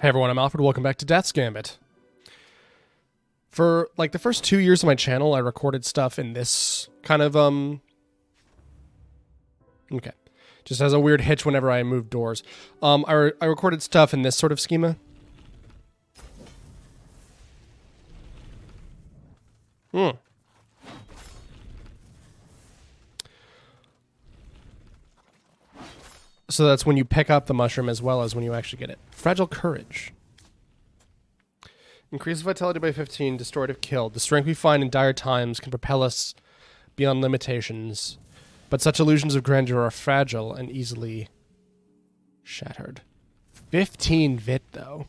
Hey everyone, I'm Alfred. Welcome back to Death's Gambit. For like the first two years of my channel, I recorded stuff in this kind of um. Okay, just has a weird hitch whenever I move doors. Um, I re- I recorded stuff in this sort of schema. Hmm. So that's when you pick up the mushroom as well as when you actually get it. Fragile Courage. Increase vitality by 15, destroyed if killed. The strength we find in dire times can propel us beyond limitations, but such illusions of grandeur are fragile and easily shattered. 15 vit, though.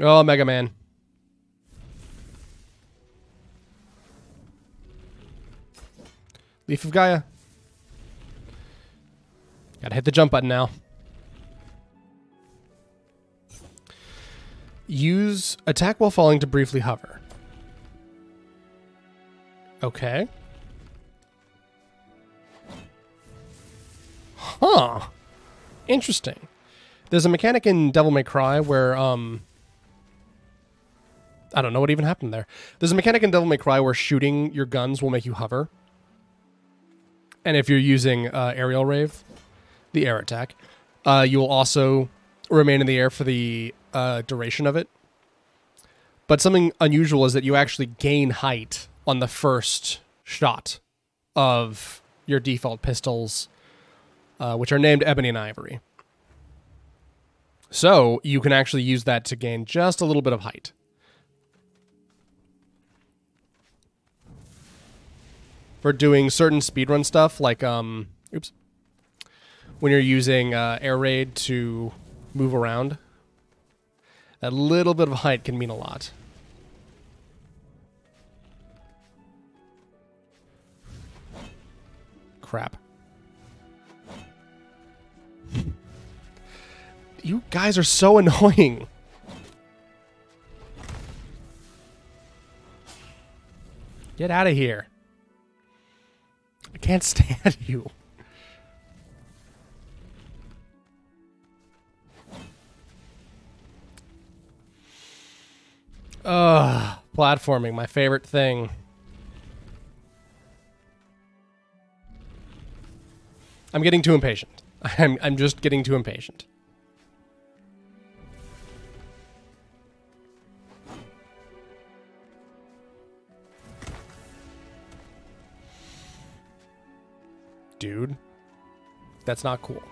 Oh, Mega Man. Leaf of Gaia. Gotta hit the jump button now. Use attack while falling to briefly hover. Okay. Huh. Interesting. There's a mechanic in Devil May Cry where um I don't know what even happened there. There's a mechanic in Devil May Cry where shooting your guns will make you hover. And if you're using uh, aerial rave, the air attack, uh, you will also remain in the air for the uh, duration of it. But something unusual is that you actually gain height on the first shot of your default pistols, uh, which are named Ebony and Ivory. So you can actually use that to gain just a little bit of height. For doing certain speedrun stuff, like um, oops, when you're using uh, air raid to move around, that little bit of height can mean a lot. Crap. you guys are so annoying. Get out of here. I can't stand you. Ugh, platforming, my favorite thing. I'm getting too impatient. I'm I'm just getting too impatient. Dude, that's not cool.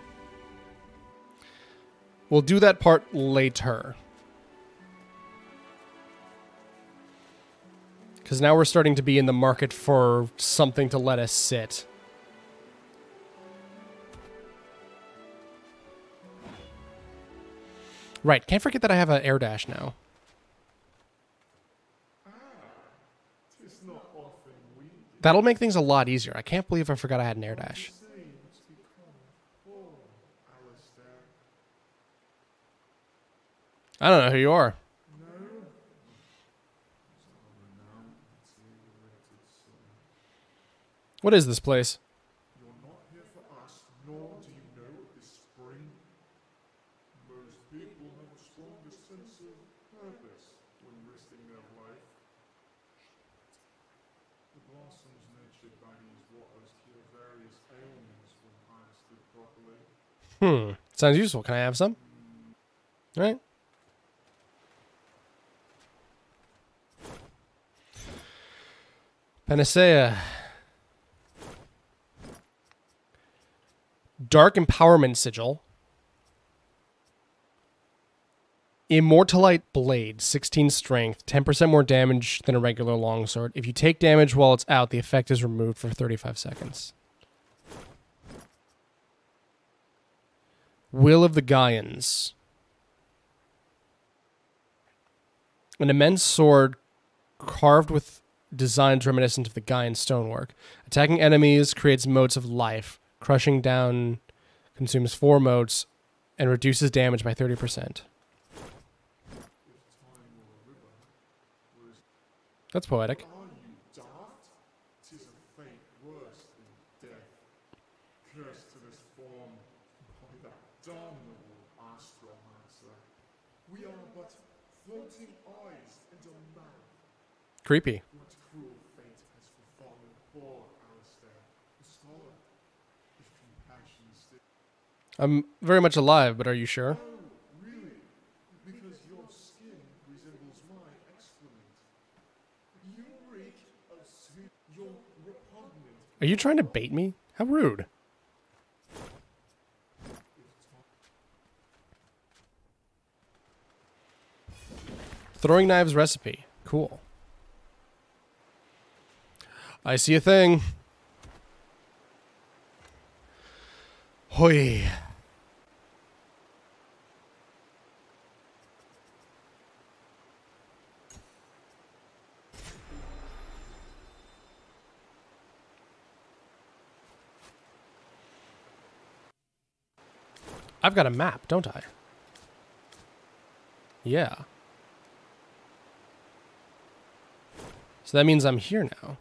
We'll do that part later. Because now we're starting to be in the market for something to let us sit. Right, can't forget that I have an air dash now. That'll make things a lot easier. I can't believe I forgot I had an air dash. I don't know who you are. What is this place? You're not here for us, nor do you know this spring. Most people have a stronger sense of purpose when risking their life. The blossoms nurtured by these waters cure various ailments when harvested properly. Hmm. Sounds useful. Can I have some? All right. Panacea. Dark Empowerment Sigil. Immortalite Blade, 16 strength, 10% more damage than a regular longsword. If you take damage while it's out, the effect is removed for 35 seconds. Will of the Gaians. An immense sword carved with designs reminiscent of the Gaian stonework. Attacking enemies creates motes of life. Crushing down consumes four motes and reduces damage by 30%. That's poetic. Are you daft? Tis a fate worse than death. Cursed to this form by that damnable astromancer. We are but floating eyes and a mouth. Creepy. What cruel fate has befallen poor Alistair, the scholar? If compassion still. I'm very much alive, but are you sure? Are you trying to bait me? How rude. Throwing knives recipe. Cool. I see a thing. Hoy. I've got a map, don't I? Yeah. So that means I'm here now.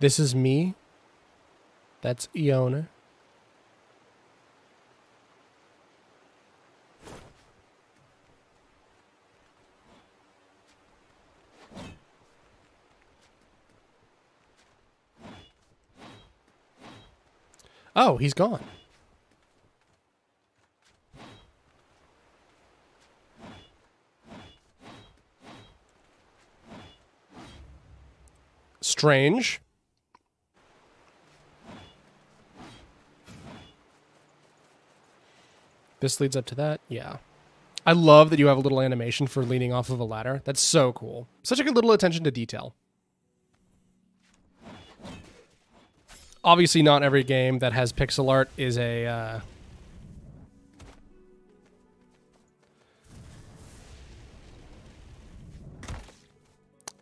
This is me. That's Iona. Oh, he's gone. Strange. This leads up to that. Yeah. I love that you have a little animation for leaning off of a ladder. That's so cool. Such a good little attention to detail. Obviously, not every game that has pixel art is a. Uh,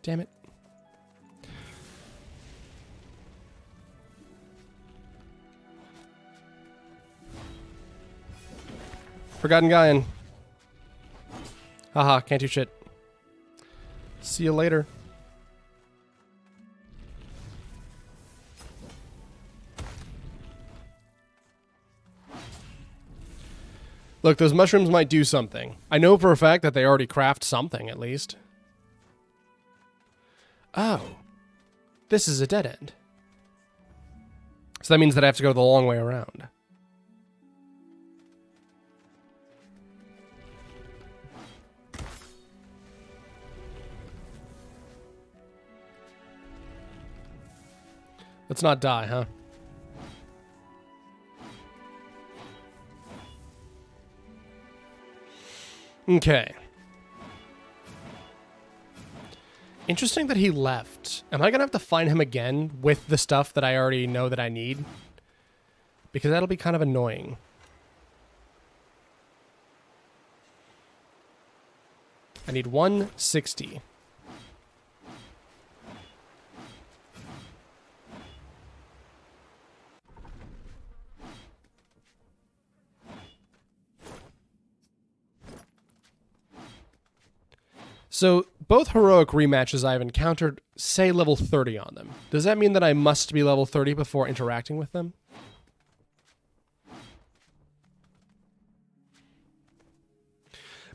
Damn it. Forgotten Gaian. Haha, can't do shit. See you later. Look, those mushrooms might do something. I know for a fact that they already craft something, at least. Oh. This is a dead end. So that means that I have to go the long way around. Let's not die, huh? Okay. Interesting that he left. Am I going to have to find him again with the stuff that I already know that I need? Because that'll be kind of annoying. I need 160. So both heroic rematches I've encountered say level 30 on them. Does that mean that I must be level 30 before interacting with them?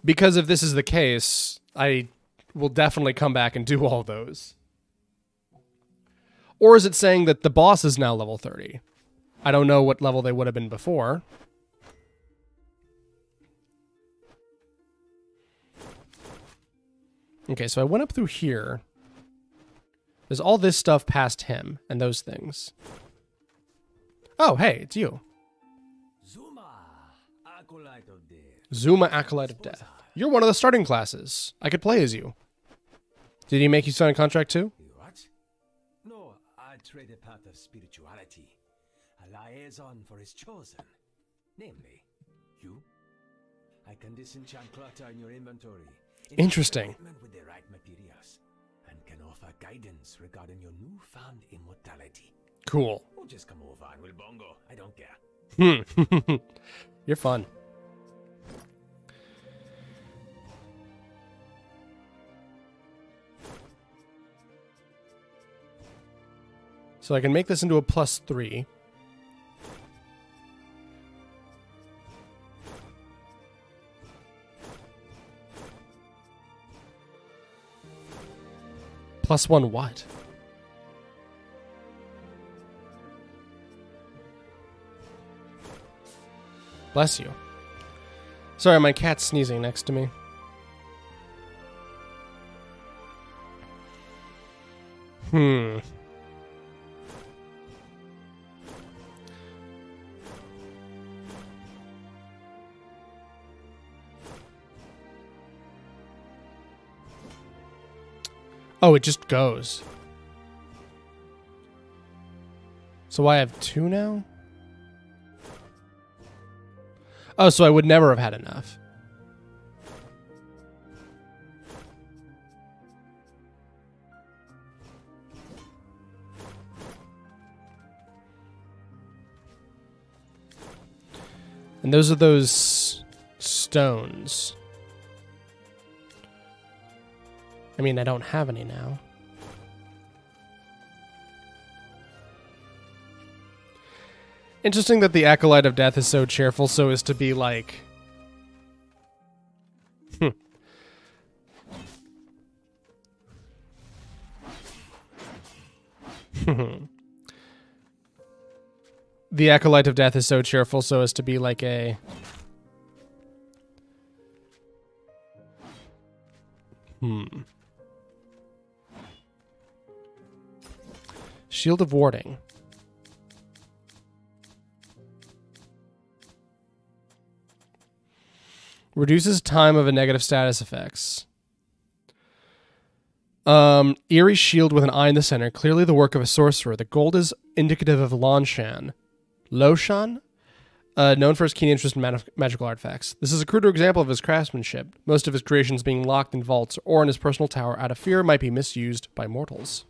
Because if this is the case, I will definitely come back and do all those. Or is it saying that the boss is now level 30? I don't know what level they would have been before. Okay, so I went up through here. There's all this stuff past him and those things. Oh, hey, it's you. Zuma, acolyte of death. Zuma Acolyte of Death. You're one of the starting classes. I could play as you. Did he make you sign a contract too? What? No, I trade a path of spirituality, a liaison for his chosen, namely, you. I can disenchant clutter in your inventory. Interesting. With the right materials, and can offer guidance regarding your newfound immortality. Cool. Or just come over and we'll bongo. I don't care. Hmm. You're fun. So I can make this into a plus three. Plus one what? Bless you. Sorry, my cat's sneezing next to me. Hmm. Oh, it just goes. So I have two now? Oh, so I would never have had enough. And those are those stones. I mean, I don't have any now. Interesting that the Acolyte of Death is so cheerful so as to be like. Hmm. the Acolyte of Death is so cheerful so as to be like a. Hmm. Shield of Warding. Reduces time of a negative status effects. Um, eerie shield with an eye in the center, clearly the work of a sorcerer. The gold is indicative of Lonshan. Loshan? Uh, known for his keen interest in mag- magical artifacts. This is a cruder example of his craftsmanship. Most of his creations being locked in vaults or in his personal tower out of fear might be misused by mortals.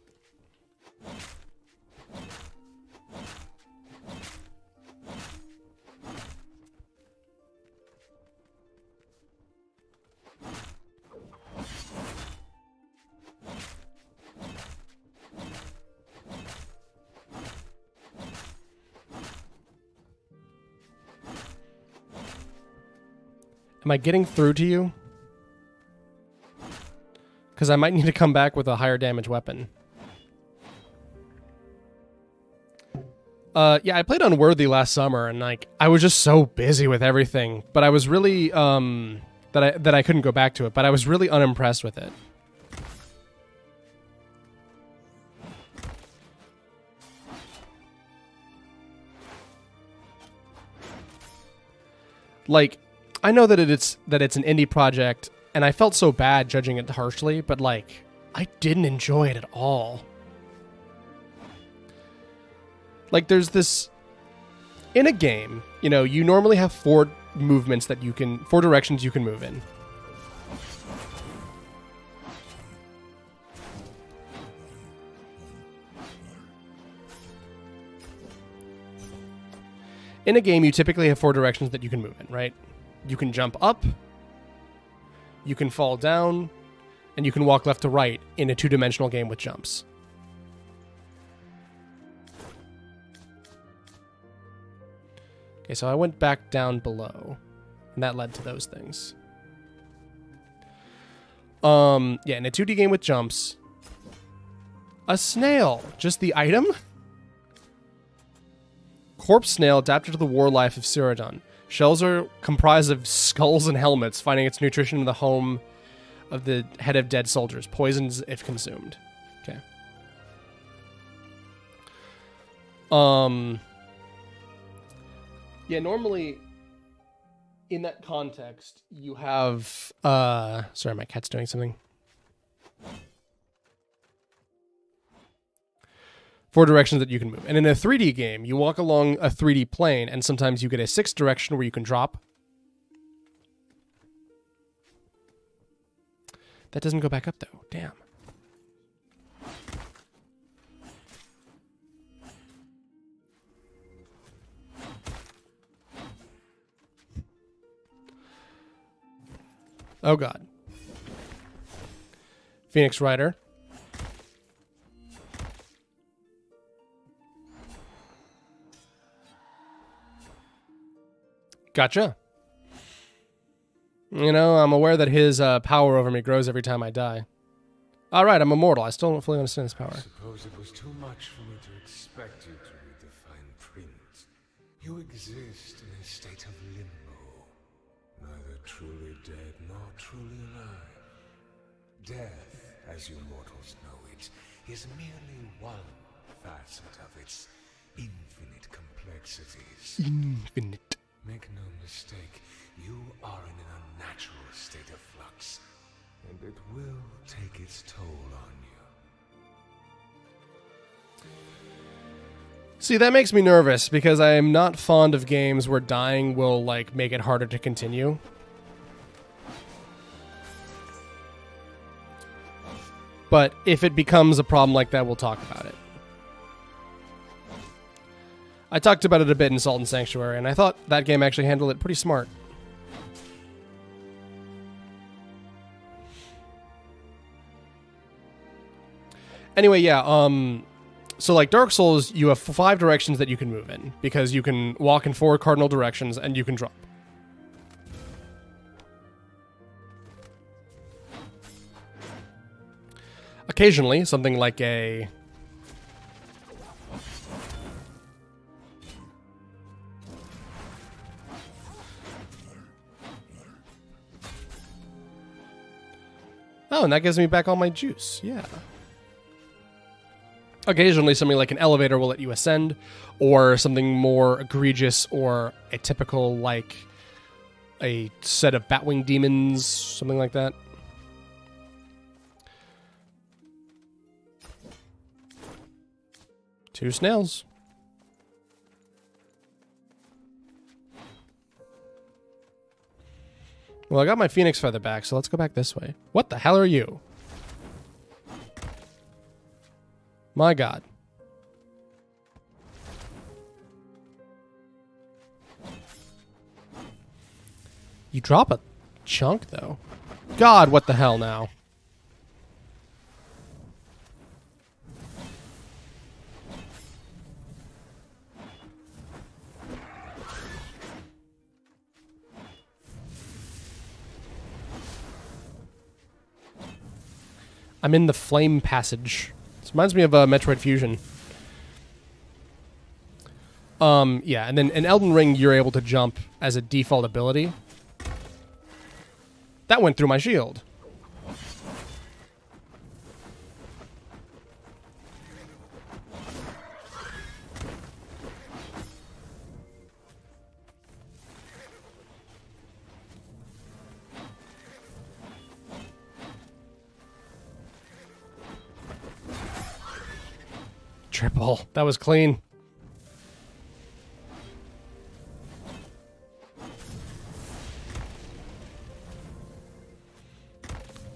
Am I getting through to you? Because I might need to come back with a higher damage weapon. Uh, yeah, I played Unworthy last summer, and like I was just so busy with everything. But I was really um that I that I couldn't go back to it. But I was really unimpressed with it. Like I know that it's that it's an indie project, and I felt so bad judging it harshly, but like I didn't enjoy it at all. Like there's this in a game, you know, you normally have four movements that you can four directions you can move in. In a game, you typically have four directions that you can move in, right? You can jump up, you can fall down, and you can walk left to right in a two dimensional game with jumps. Okay, so I went back down below, and that led to those things. Um, yeah, in a 2D game with jumps, a snail, just the item? Corpse snail adapted to the war life of Siradon. Shells are comprised of skulls and helmets, finding its nutrition in the home of the head of dead soldiers, poisons if consumed. Okay. Um. Yeah, normally in that context, you have. Uh, sorry, my cat's doing something. Four directions that you can move. And in a 3D game, you walk along a 3D plane, and sometimes you get a sixth direction where you can drop. That doesn't go back up, though. Damn. Oh, God. Phoenix Rider. Gotcha. You know, I'm aware that his uh, power over me grows every time I die. All right, I'm immortal. I still don't fully understand his power. I Suppose it was too much for me to expect you to read the fine print. You exist in a state of limbo, neither truly dead nor truly alive. Death, as you mortals know it, is merely one facet of its infinite complexities. Infinite. Make no mistake, you are in an unnatural state of flux, and it will take its toll on you. See, that makes me nervous because I am not fond of games where dying will like make it harder to continue. But if it becomes a problem like that, we'll talk about it. I talked about it a bit in Salt and Sanctuary, and I thought that game actually handled it pretty smart. Anyway, yeah, um so like Dark Souls, you have five directions that you can move in because you can walk in four cardinal directions and you can drop. Occasionally, something like a Oh, and that gives me back all my juice. Yeah. Occasionally, something like an elevator will let you ascend, or something more egregious or atypical, like a set of Batwing demons, something like that. Two snails. Well, I got my phoenix feather back, so let's go back this way. What the hell are you? My god. You drop a chunk, though. God, what the hell now? I'm in the flame passage. This reminds me of uh, Metroid Fusion. Um, yeah, and then in Elden Ring, you're able to jump as a default ability. That went through my shield. Triple. That was clean.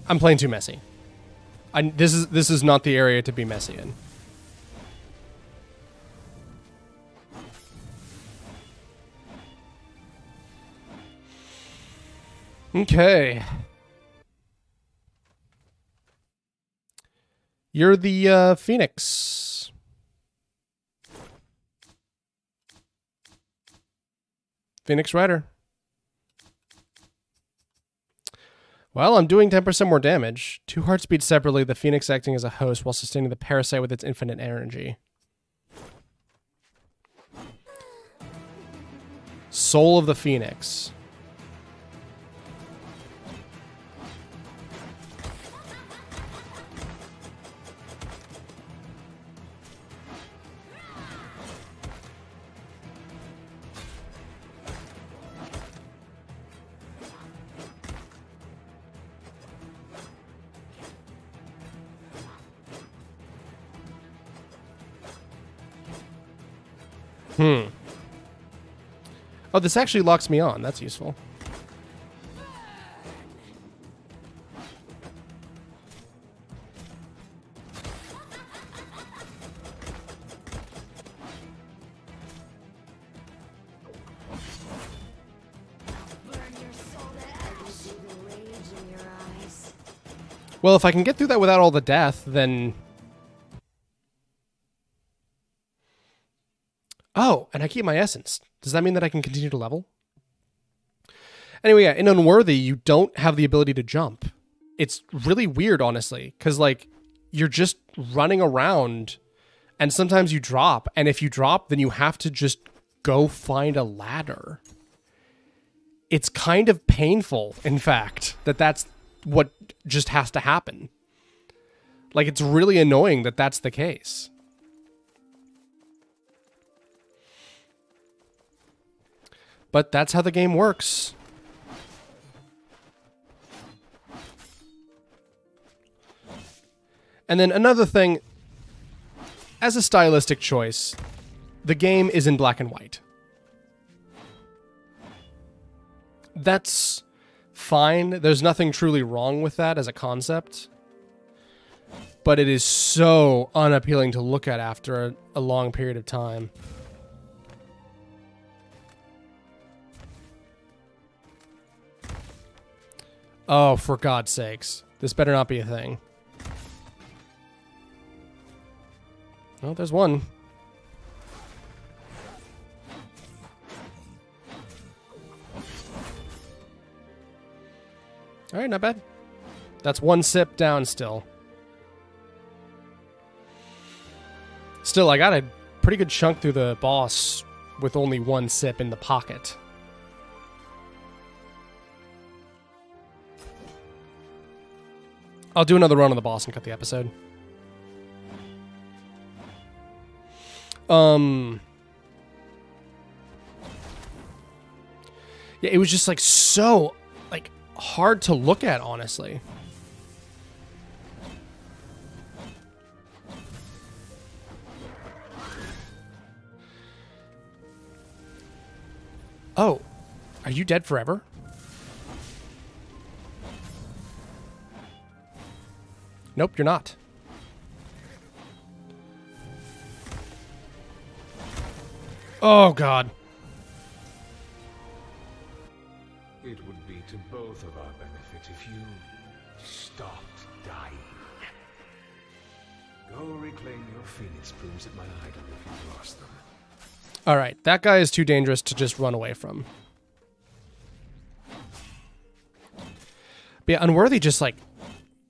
I'm playing too messy. I, this is this is not the area to be messy in. Okay. You're the uh, Phoenix. Phoenix Rider. Well, I'm doing 10% more damage. Two heart speeds separately, the Phoenix acting as a host while sustaining the parasite with its infinite energy. Soul of the Phoenix. Hmm. Oh, this actually locks me on. That's useful. Well, if I can get through that without all the death, then. I keep my essence. Does that mean that I can continue to level? Anyway, yeah, in Unworthy, you don't have the ability to jump. it's really weird, honestly, because like you're just running around, and sometimes you drop, and if you drop, then you have to just go find a ladder. It's kind of painful, in fact, that that's what just has to happen. Like it's really annoying that that's the case. But that's how the game works. And then another thing, as a stylistic choice, the game is in black and white. That's fine. There's nothing truly wrong with that as a concept. But it is so unappealing to look at after a, a long period of time. Oh, for God's sakes. This better not be a thing. Oh, there's one. All right, not bad. That's one sip down still. Still, I got a pretty good chunk through the boss with only one sip in the pocket. I'll do another run on the boss and cut the episode. Um. Yeah, it was just like so like hard to look at, honestly. Oh, are you dead forever? Nope, you're not. Oh god. It would be to both of our benefit if you stopped dying. Go reclaim your phoenix plumes at my idol if you've lost them. All right, that guy is too dangerous to just run away from. But yeah, unworthy just like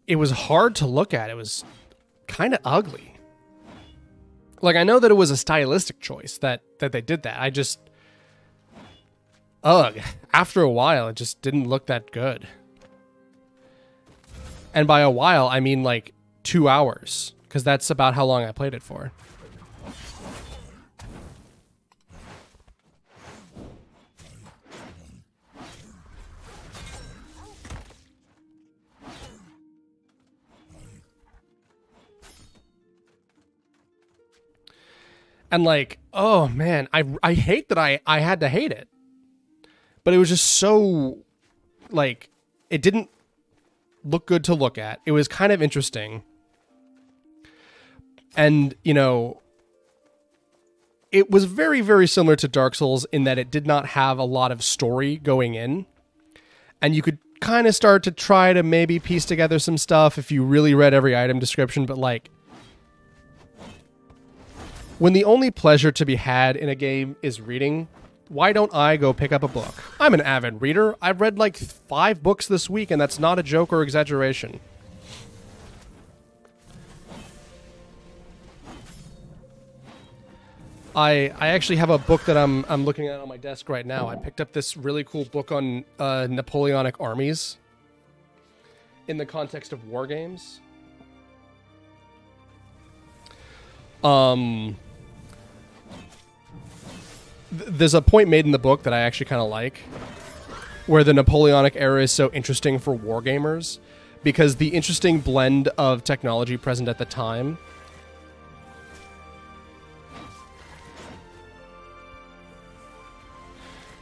it was hard to look at. It was kind of ugly. Like I know that it was a stylistic choice that that they did that. I just ugh, after a while it just didn't look that good. And by a while, I mean like 2 hours because that's about how long I played it for. And like oh man i i hate that i i had to hate it. But it was just so like it didn't look good to look at. It was kind of interesting. And you know it was very very similar to dark souls in that it did not have a lot of story going in. And you could kind of start to try to maybe piece together some stuff if you really read every item description but like when the only pleasure to be had in a game is reading, why don't I go pick up a book? I'm an avid reader. I've read like five books this week, and that's not a joke or exaggeration. I I actually have a book that I'm I'm looking at on my desk right now. I picked up this really cool book on uh, Napoleonic armies in the context of war games. Um, there's a point made in the book that I actually kind of like, where the Napoleonic era is so interesting for wargamers because the interesting blend of technology present at the time.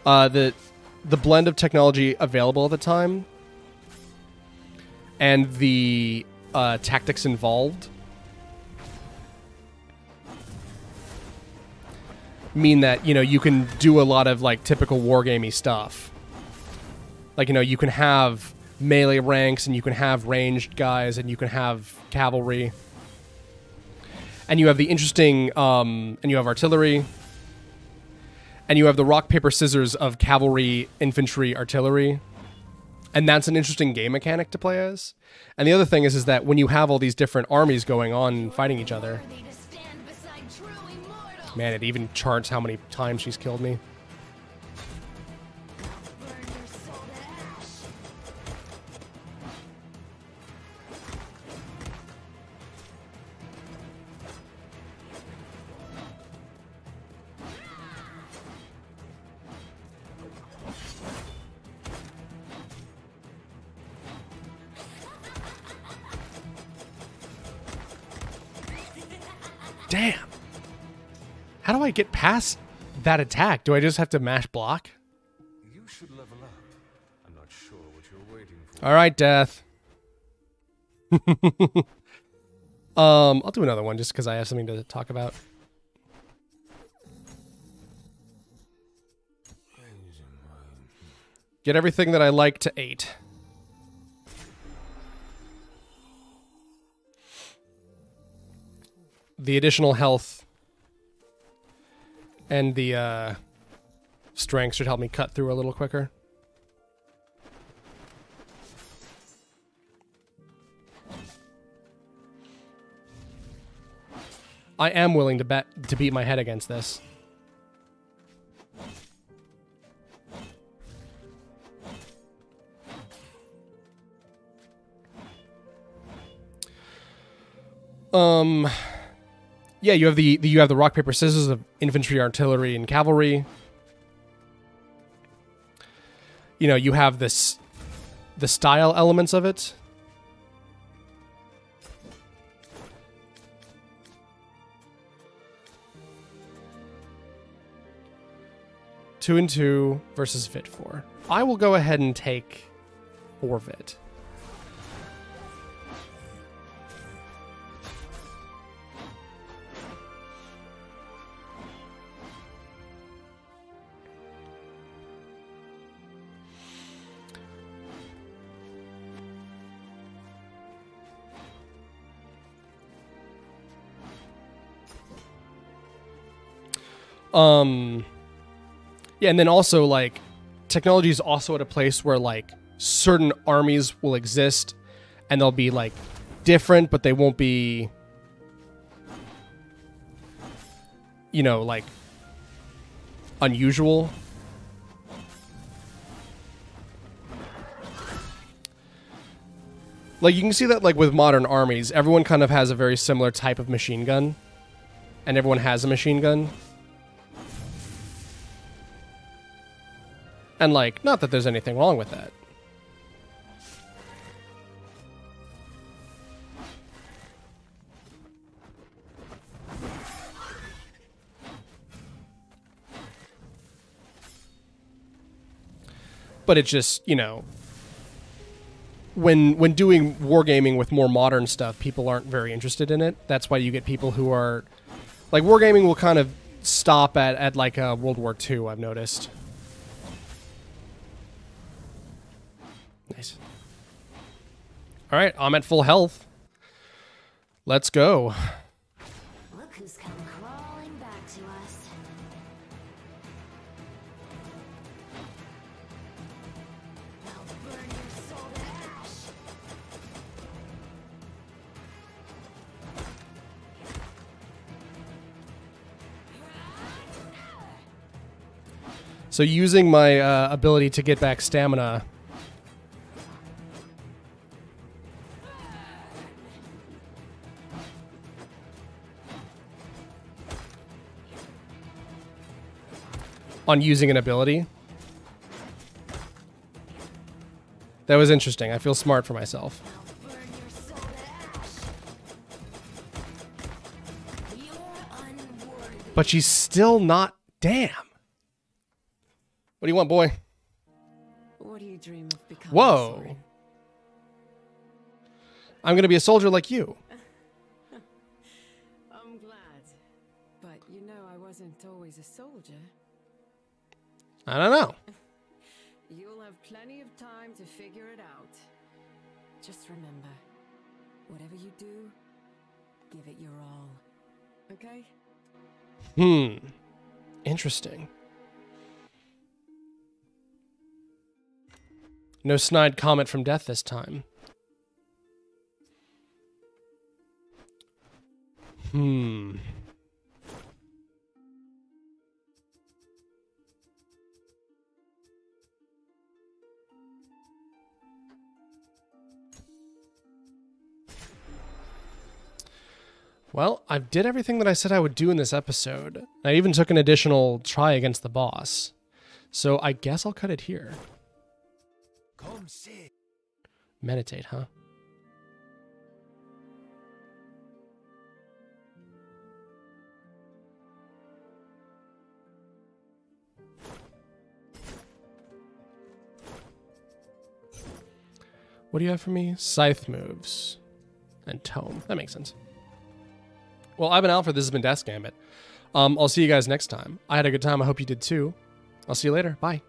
Uh, the the blend of technology available at the time and the uh, tactics involved mean that you know you can do a lot of like typical wargamey stuff. Like you know you can have melee ranks and you can have ranged guys and you can have cavalry, and you have the interesting um, and you have artillery, and you have the rock paper scissors of cavalry, infantry, artillery, and that's an interesting game mechanic to play as. And the other thing is, is that when you have all these different armies going on fighting each other, man, it even charts how many times she's killed me. Past that attack? Do I just have to mash block? You should level up. I'm not sure what you're waiting for. All right, death. um, I'll do another one just because I have something to talk about. Get everything that I like to eight. The additional health and the uh, strength should help me cut through a little quicker. I am willing to bet to beat my head against this. Um yeah, you have the, the you have the rock paper scissors of infantry, artillery, and cavalry. You know, you have this the style elements of it. Two and two versus Vit four. I will go ahead and take four Vit. Um yeah, and then also like technology is also at a place where like certain armies will exist and they'll be like different, but they won't be you know, like unusual. Like you can see that like with modern armies, everyone kind of has a very similar type of machine gun. And everyone has a machine gun. And like, not that there's anything wrong with that. But it's just, you know, when when doing wargaming with more modern stuff, people aren't very interested in it. That's why you get people who are like wargaming will kind of stop at at like uh, World War II. I've noticed. All right, I'm at full health. Let's go. Look who's come crawling back to us. Burn your soul to ash. So using my uh, ability to get back stamina. On using an ability. That was interesting. I feel smart for myself. I'll burn your soul to ash. You're unworthy. But she's still not. Damn. What do you want, boy? What do you dream of becoming? Whoa. Sorun? I'm gonna be a soldier like you. I'm glad. But you know, I wasn't always a soldier. I don't know. You'll have plenty of time to figure it out. Just remember, whatever you do, give it your all. Okay? Hmm. Interesting. No snide comment from death this time. Hmm. Well, I did everything that I said I would do in this episode. I even took an additional try against the boss. So I guess I'll cut it here. Meditate, huh? What do you have for me? Scythe moves. And tome. That makes sense. Well, I've been Alfred. This has been Death Gambit. Um, I'll see you guys next time. I had a good time. I hope you did too. I'll see you later. Bye.